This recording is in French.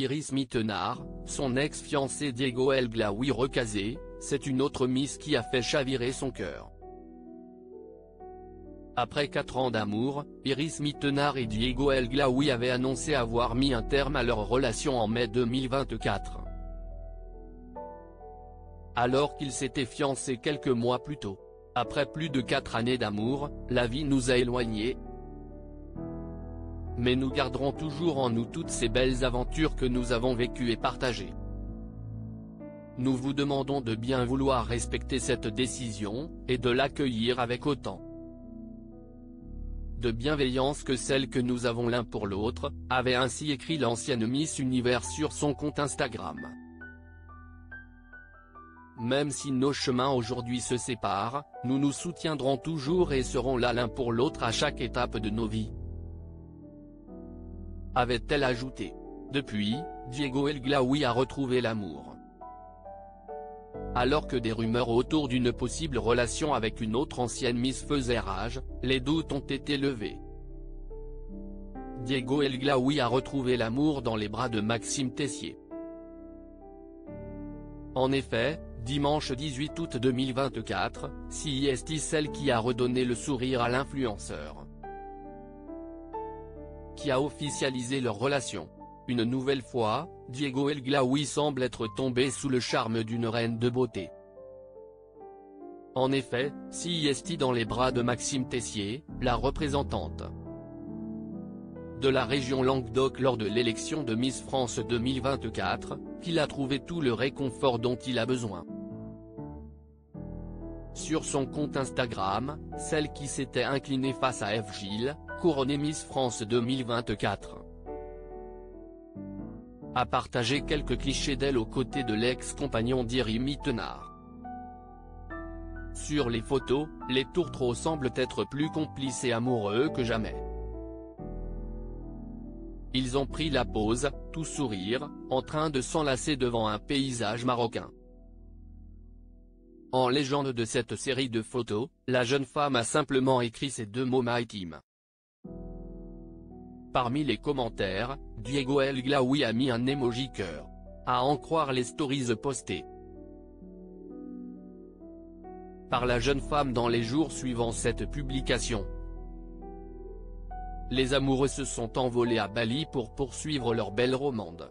Iris Mittenard, son ex-fiancé Diego El Glaoui recasé, c'est une autre Miss qui a fait chavirer son cœur. Après 4 ans d'amour, Iris Mittenard et Diego El Glaoui avaient annoncé avoir mis un terme à leur relation en mai 2024. Alors qu'ils s'étaient fiancés quelques mois plus tôt. Après plus de 4 années d'amour, la vie nous a éloignés, mais nous garderons toujours en nous toutes ces belles aventures que nous avons vécues et partagées. Nous vous demandons de bien vouloir respecter cette décision, et de l'accueillir avec autant de bienveillance que celle que nous avons l'un pour l'autre, avait ainsi écrit l'ancienne Miss Univers sur son compte Instagram. Même si nos chemins aujourd'hui se séparent, nous nous soutiendrons toujours et serons là l'un pour l'autre à chaque étape de nos vies avait-elle ajouté. Depuis, Diego El Glaoui a retrouvé l'amour. Alors que des rumeurs autour d'une possible relation avec une autre ancienne Miss faisaient rage, les doutes ont été levés. Diego El Glaoui a retrouvé l'amour dans les bras de Maxime Tessier. En effet, dimanche 18 août 2024, CIST celle qui a redonné le sourire à l'influenceur qui a officialisé leur relation. Une nouvelle fois, Diego El Glaoui semble être tombé sous le charme d'une reine de beauté. En effet, est dans les bras de Maxime Tessier, la représentante de la région Languedoc lors de l'élection de Miss France 2024, qu'il a trouvé tout le réconfort dont il a besoin. Sur son compte Instagram, celle qui s'était inclinée face à F. Couronnée Miss France 2024. A partagé quelques clichés d'elle aux côtés de l'ex-compagnon d'Iri Mittenard. Sur les photos, les tourtereaux semblent être plus complices et amoureux que jamais. Ils ont pris la pose, tout sourire, en train de s'enlacer devant un paysage marocain. En légende de cette série de photos, la jeune femme a simplement écrit ces deux mots maritimes. Parmi les commentaires, Diego El Glaoui a mis un emoji cœur. À en croire les stories postées par la jeune femme dans les jours suivant cette publication. Les amoureux se sont envolés à Bali pour poursuivre leur belle romande.